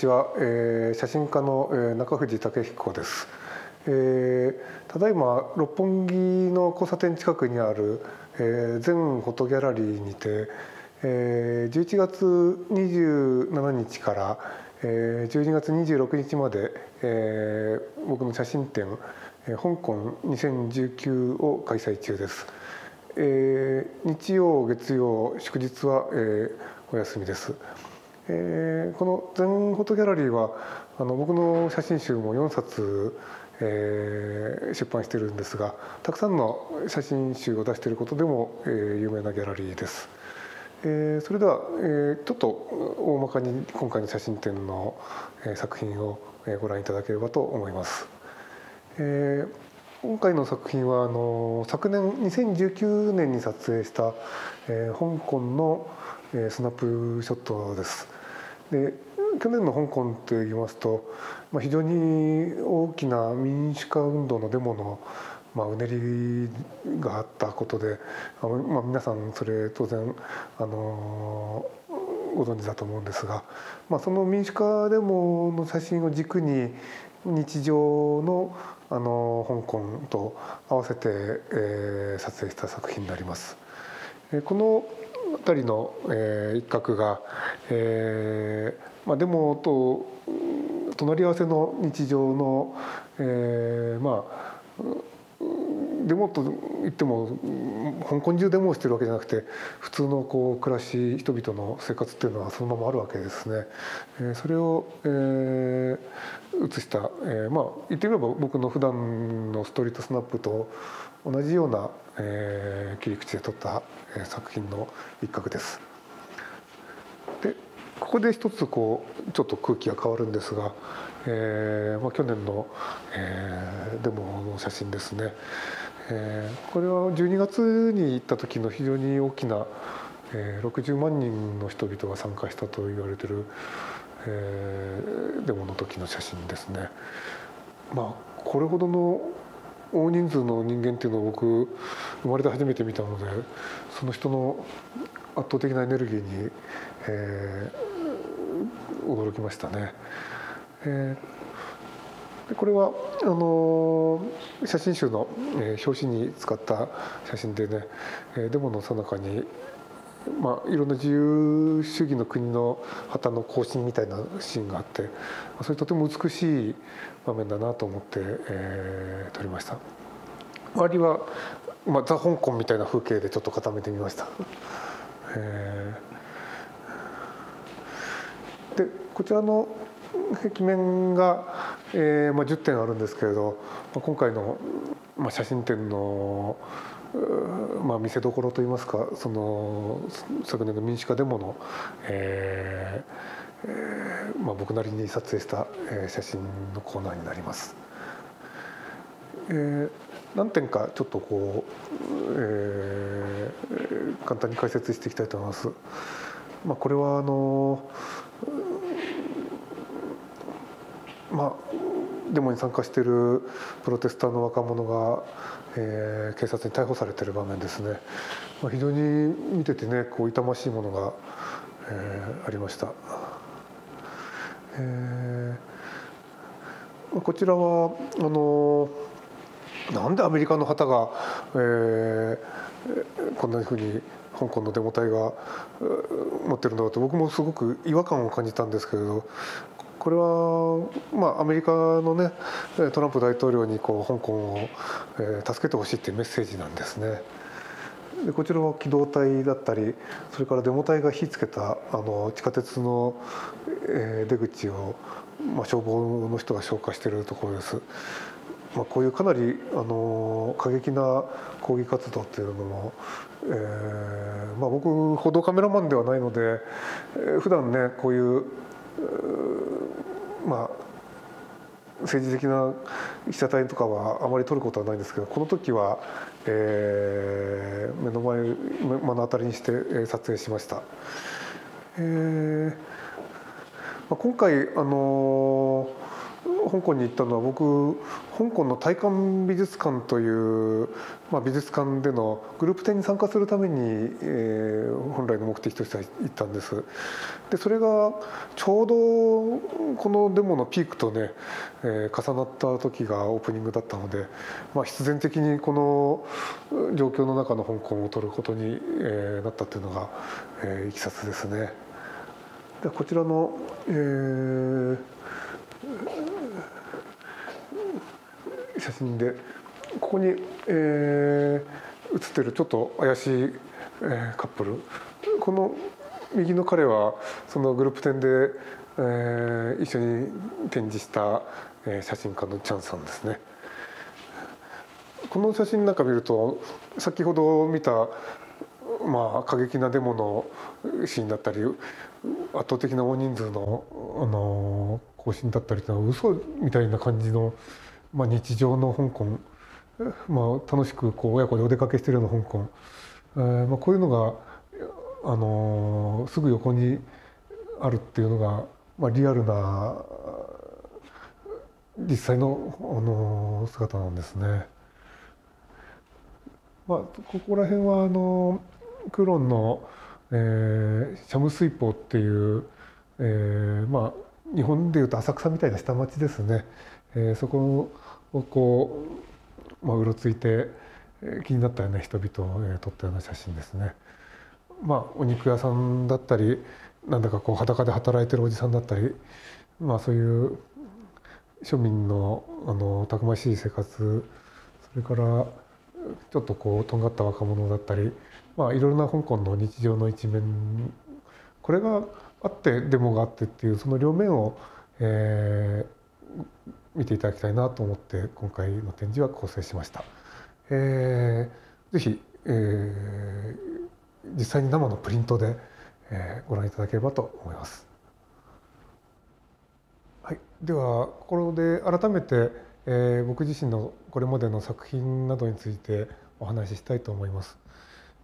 ちは、えー、写真家の、えー、中藤武彦です、えー、ただいま六本木の交差点近くにある、えー、全フォトギャラリーにて、えー、11月27日から、えー、12月26日まで、えー、僕の写真展「香港2019」を開催中です、えー、日曜月曜祝日は、えー、お休みです。えー、この全フォトギャラリーはあの僕の写真集も4冊、えー、出版してるんですがたくさんの写真集を出していることでも、えー、有名なギャラリーです。えー、それでは、えー、ちょっと大まかに今回の写真展の、えー、作品を、えー、ご覧いただければと思います。えー、今回の作品はあの昨年2019年に撮影した、えー、香港の、えー、スナップショットです。で去年の香港といいますと、まあ、非常に大きな民主化運動のデモの、まあ、うねりがあったことで、あのまあ、皆さんそれ当然あのご存知だと思うんですが、まあ、その民主化デモの写真を軸に日常のあの香港と合わせて、えー、撮影した作品になります。えこの辺りの、えー、一角が、えーまあ、デモと隣り合わせの日常の、えー、まあデモといっても香港中デモをしてるわけじゃなくて普通のこう暮らし人々の生活っていうのはそのままあるわけですね。えー、それを、えー、写した、えー、まあ言ってみれば僕の普段のストリートスナップと同じような、えー、切り口で撮った、えー、作品の一角です。でここで一つこうちょっと空気が変わるんですが、えーまあ、去年の、えー、デモの写真ですね、えー、これは12月に行った時の非常に大きな、えー、60万人の人々が参加したと言われてる、えー、デモの時の写真ですね。まあ、これほどの大人数の人間っていうのを僕生まれて初めて見たのでその人の圧倒的なエネルギーに、えー、驚きましたね。えー、これはあの写真集の、えー、表紙に使った写真でね、えー、デモのさなかにまあ、いろんな自由主義の国の旗の行進みたいなシーンがあってそれとても美しい場面だなと思って、えー、撮りました。周りは、まあ、ザ・香港みたいな風景でちょっと固めてみました、えー、でこちらの壁面が、えーまあ、10点あるんですけれど、まあ、今回の、まあ、写真展のまあ、見せどころといいますかその昨年の民主化デモの、えーえーまあ、僕なりに撮影した、えー、写真のコーナーになります。えー、何点かちょっとこう、えー、簡単に解説していきたいと思います。まあ、これはあのまあデモに参加しているプロテスタの若者が、えー、警察に逮捕されている場面ですね、まあ、非常に見ててねこう痛ましいものが、えー、ありました。えー、こちらはあのなんでアメリカの旗が、えー、こんなふうに香港のデモ隊が持ってるんだろうと僕もすごく違和感を感じたんですけれどこれは、まあ、アメリカのねトランプ大統領にこう香港を、えー、助けてほしいっていうメッセージなんですね。でこちらは機動隊だったりそれからデモ隊が火つけたあの地下鉄の、えー、出口を、まあ、消防の人が消火しているところです。まあ、こういうかなりあの過激な抗議活動っていうのも、えーまあ、僕報道カメラマンではないので、えー、普段ねこういうまあ政治的な被写体とかはあまり撮ることはないんですけどこの時は、えー、目の前目の当たりにして撮影しました。えーまあ、今回あの香港に行ったのは僕香港の大韓美術館という、まあ、美術館でのグループ展に参加するために、えー、本来の目的としては行ったんですでそれがちょうどこのデモのピークとね、えー、重なった時がオープニングだったので、まあ、必然的にこの状況の中の香港を撮ることに、えー、なったというのが、えー、いきさつですね。でこちらの、えー写真でここに、えー、写ってるちょっと怪しい、えー、カップルこの右の彼はそのグループ展で、えー、一緒に展示した、えー、写真家のチャンさんですね。この写真なんか見ると先ほど見たまあ過激なデモのシーンだったり圧倒的な大人数のあの行進だったりというのは嘘みたいな感じのまあ、日常の香港、まあ、楽しくこう親子でお出かけしてるような香港、えーまあ、こういうのが、あのー、すぐ横にあるっていうのが、まあ、リアルな実際の、あのー、姿なんですね。まあ、ここら辺はあのクロンの、えー、シャム水浦っていう、えー、まあ日本でいうと浅草みたいな下町ですね。えー、そこをこう、まあ、うろついて気になったような人々を、撮ったような写真ですね。まあ、お肉屋さんだったりなんだかこう裸で働いてるおじさんだったり、まあ、そういう庶民のあのたくましい生活それからちょっとこうとんがった若者だったり、まあ、いろいろな香港の日常の一面これがあってデモがあってっていうその両面を、えー、見ていただきたいなと思って今回の展示は構成しました。えー、ぜひ、えー、実際に生のプリントで、えー、ご覧いただければと思います。はい、ではここで改めて、えー、僕自身のこれまでの作品などについてお話ししたいと思います。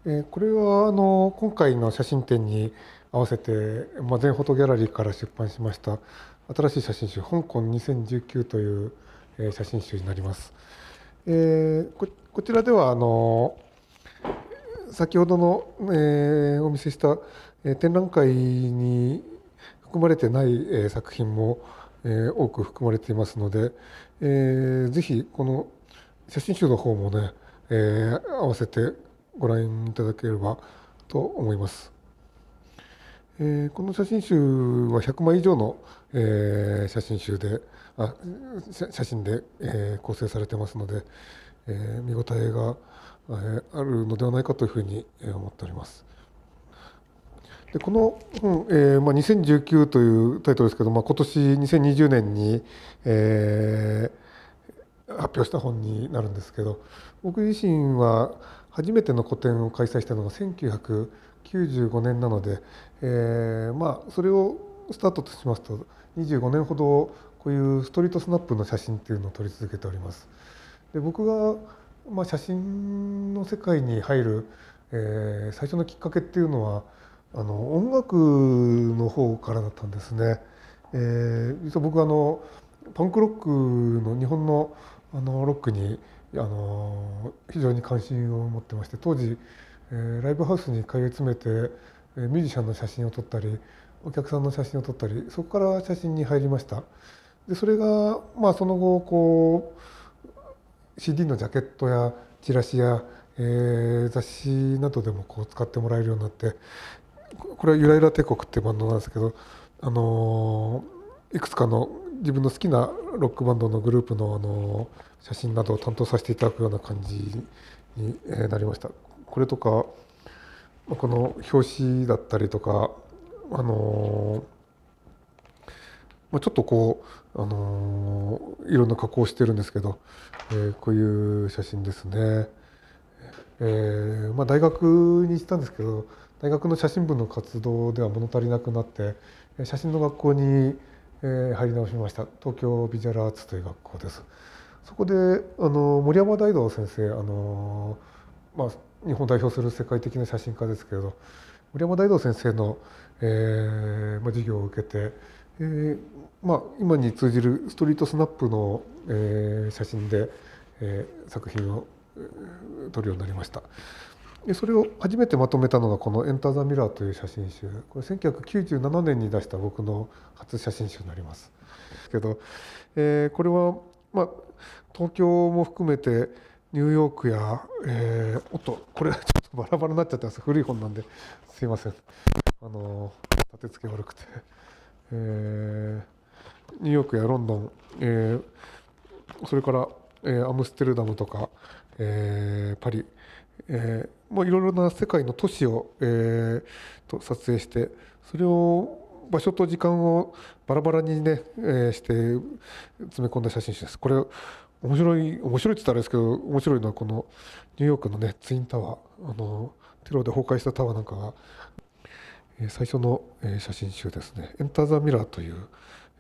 えー、これはあの今回の写真展に合わせて、まあ、全フォトギャラリーから出版しました新しい写真集「香港2019」という、えー、写真集になります。えー、ここちらではあの先ほどの、えー、お見せした、えー、展覧会に含まれてない、えー、作品も、えー、多く含まれていますので、えー、ぜひこの写真集の方もね、えー、合わせてご覧いただければと思います。えー、この写真集は100枚以上の、えー、写真集であ写真で、えー、構成されてますので、えー、見応えが、えー、あるのではないかというふうに思っております。でこの本、えまあ、2019というタイトルですけど、まあ、今年2020年に、えー、発表した本になるんですけど僕自身は初めての個展を開催したのが1900 95年なので、えー、まあそれをスタートとしますと25年ほどこういうストリートスナップの写真っていうのを撮り続けております。で僕が、まあ、写真の世界に入る、えー、最初のきっかけっていうのはあの音楽の方からだったんですね。えー、実は僕あのパンクロックの日本のあのロックにあの非常に関心を持ってまして当時えライブハウスに通い詰めて、えミュージシャンの写真を撮ったりお客さんの写真を撮ったりそこから写真に入りましたでそれが、まあ、その後こう CD のジャケットやチラシや、えー、雑誌などでもこう使ってもらえるようになってこれは「ゆらゆら帝国」っていうバンドなんですけど、あのいくつかの自分の好きなロックバンドのグループの、あの写真などを担当させていただくような感じになりました。これとかこの表紙だったりとかあのちょっとこう、あのいろんな加工してるんですけど、え、こういう写真ですね。えま、大学に行ったんですけど大学の写真部の活動では物足りなくなって写真の学校に、え、入り直しました東京ビジュアルアーツという学校です。そこであの森山大道先生あの、まあ、日本を代表する世界的な写真家ですけれど森山大道先生の、えーま、授業を受けて、えーま、今に通じるストリートスナップの、えー、写真で、えー、作品を撮るようになりました。でそれを初めてまとめたのがこの「エンター・ザ・ミラー」という写真集これ1997年に出した僕の初写真集になりますけど、えー、これは、まあ、東京も含めてニューヨークや、えー、おっとこれちょっとバラバラになっちゃったんです。古い本なんですいません。あの立て付け悪くて、えー、ニューヨークやロンドン、えー、それから、えー、アムステルダムとか、えー、パリ、えー、もういろいろな世界の都市を、えー、と撮影してそれを場所と時間をバラバラにね、えー、して詰め込んだ写真集です。これ面白い面白いって言ったらですけど面白いのはこのニューヨークのねツインタワーあのテロで崩壊したタワーなんかが、えー、最初の、えー、写真集ですね「エンター・ザ・ミラー」という、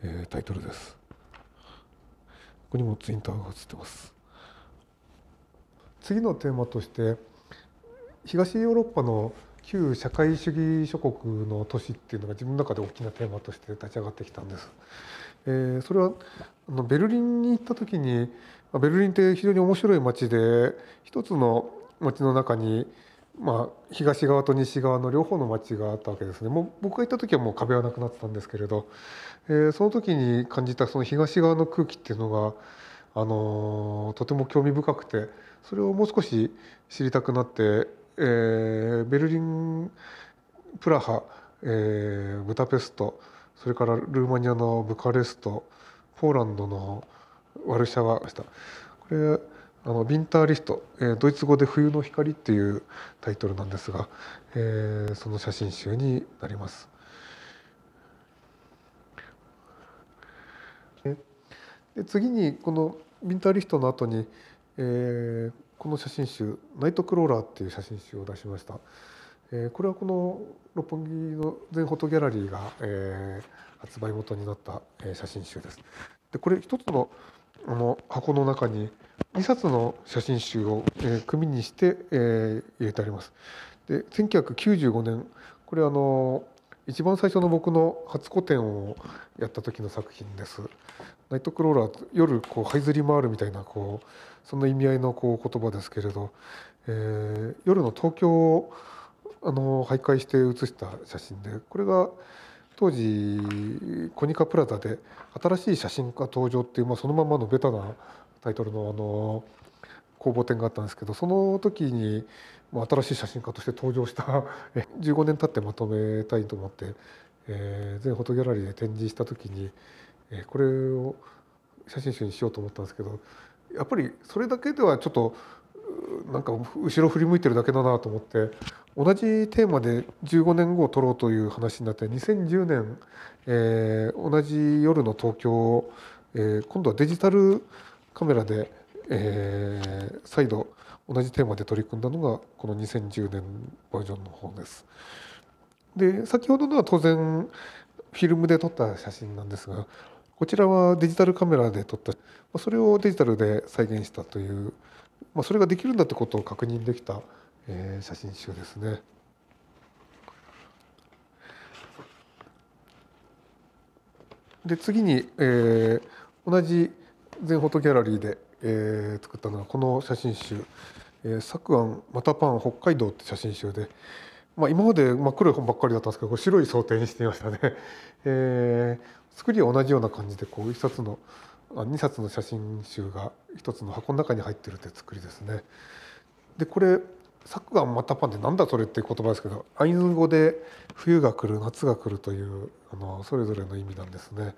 えー、タイトルです。ここにもツインタワーが写ってます。次のテーマとして東ヨーロッパの旧社会主義諸国の都市っていうのが自分の中で大きなテーマとして立ち上がってきたんです。えー、それはあのベルリンに行った時にベルリンって非常に面白い街で一つの街の中に、まあ、東側と西側の両方の街があったわけですね。もう僕が行った時はもう壁はなくなってたんですけれど、えー、その時に感じたその東側の空気っていうのが、あのー、とても興味深くてそれをもう少し知りたくなって、えー、ベルリンプラハ、えー、ブダペストそれからルーマニアのブカレストポーランドのワルシャワでしたこれあのビンターリスト、えー、ドイツ語で「冬の光」っていうタイトルなんですが、えー、その写真集になります。で次にこのビンターリストの後に、えー、この写真集「ナイトクローラー」っていう写真集を出しました。えー、これはこの六本木の全フォトギャラリーが、えー、発売元になった、えー、写真集です。でこれ一つのあの箱の中に2冊の写真集を、えー、組にして、えー、入れてあります。で1995年これあの一番最初の僕の初個展をやった時の作品です。ナイトクローラー夜こう這いずり回るみたいなこうそんな意味合いのこう言葉ですけれど、えー、夜の東京あの徘徊して写した写真でこれが当時コニカプラザで「新しい写真家登場」っていう、まあ、そのままのベタなタイトルのあの公募展があったんですけどその時に新しい写真家として登場した15年経ってまとめたいと思って、えー、全フォトギャラリーで展示した時に、えこれを写真集にしようと思ったんですけどやっぱりそれだけではちょっとなんか後ろ振り向いてるだけだなと思って同じテーマで15年後を撮ろうという話になって2010年、えー、同じ夜の東京を、えー、今度はデジタルカメラで、えー、再度同じテーマで取り組んだのがこの2010年バージョンの方です。で先ほどのは当然フィルムで撮った写真なんですがこちらはデジタルカメラで撮ったそれをデジタルで再現したというまあ、それができるんだってことを確認できた、えー、写真集ですね。で次に、えー、同じ全フォトギャラリーで、えー、作ったのはこの写真集「えー、昨庵またパン北海道」って写真集で、まあ、今まで真っ黒い本ばっかりだったんですけど白い想定にしてみましたね。えー、作りは同じような感じでこう一冊の2冊の写真集が1つの箱の中に入ってるって作りですね。でこれ「作がまたパン」ってなんだそれっていう言葉ですけどアイヌ語で「冬が来る夏が来る」というあのそれぞれの意味なんですね。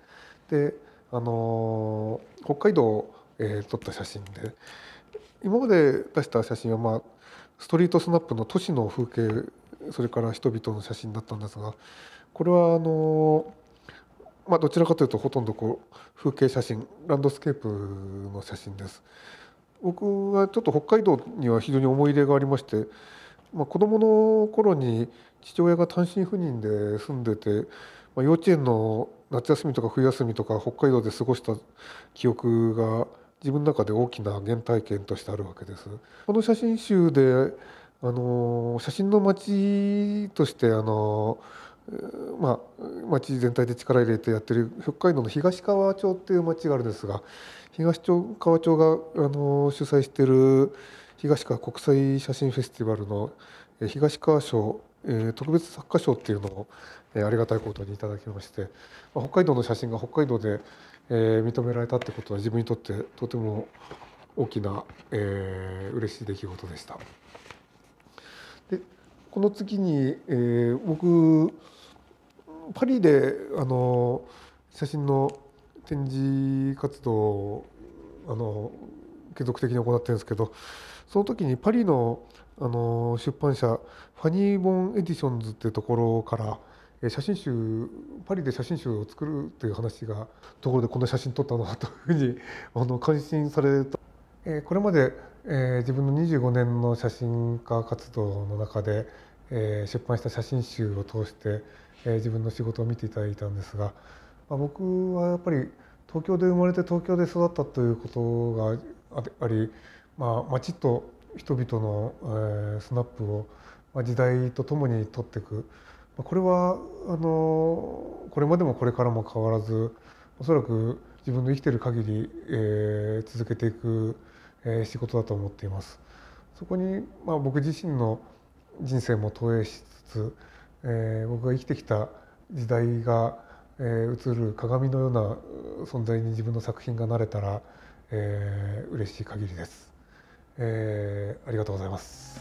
であの北海道を、えー、撮った写真で今まで出した写真は、まあ、ストリートスナップの都市の風景それから人々の写真だったんですがこれはあのまあ、どちらかというとほとんどこう風景写真ランドスケープの写真です。僕はちょっと北海道には非常に思い入れがありまして、まあ、子どもの頃に父親が単身赴任で住んでて、まあ、幼稚園の夏休みとか冬休みとか北海道で過ごした記憶が自分の中で大きな原体験としてあるわけです。この写真集であの写真の街としてあのまあ、町全体で力入れてやってる北海道の東川町っていう町があるんですが東川町があの主催してる東川国際写真フェスティバルの東川賞、え、特別作家賞っていうのを、え、ありがたいことにいただきまして、北海道の写真が北海道で、え、認められたってことは自分にとってとても大きな、えー、嬉しい出来事でした。でこの次に、えー、僕パリであの写真の展示活動をあの継続的に行ってるんですけどその時にパリのあの出版社 Funny Bones Editions っていうところから写真集パリで写真集を作るという話がところでこんな写真撮ったなというふうにあの感心された、えこれまで、え自分の25年の写真家活動の中で、え出版した写真集を通してえ自分の仕事を見ていただいたんですが、ま、僕はやっぱり東京で生まれて東京で育ったということがあり、まあ、街と人々の、え、スナップを、ま、時代とともに取っていく、ま、これはあのこれまでもこれからも変わらずおそらく自分の生きてる限り、え、続けていく、え、仕事だと思っています。そこに、まあ、僕自身の人生も投影しつつえー、僕が生きてきた時代が、えー、映る鏡のような存在に自分の作品がなれたら、えー、嬉しい限りです、えー、ありがとうございます。